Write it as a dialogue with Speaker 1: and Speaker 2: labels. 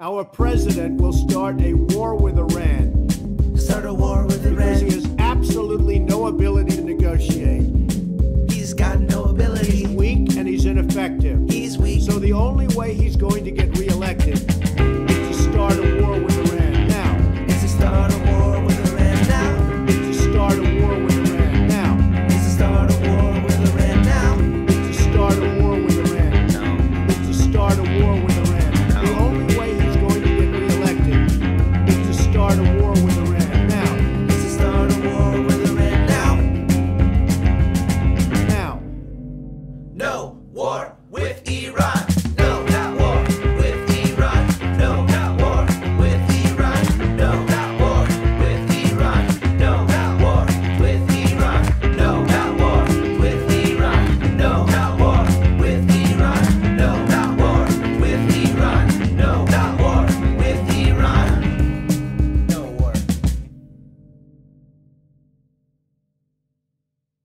Speaker 1: Our president will start a war with Iran
Speaker 2: Start a war with
Speaker 1: because
Speaker 2: Iran.
Speaker 1: he has absolutely no ability to negotiate.
Speaker 2: He's got no ability.
Speaker 1: He's weak and he's ineffective.
Speaker 2: He's weak.
Speaker 1: So the only way he's going to get reelected No war with Iran.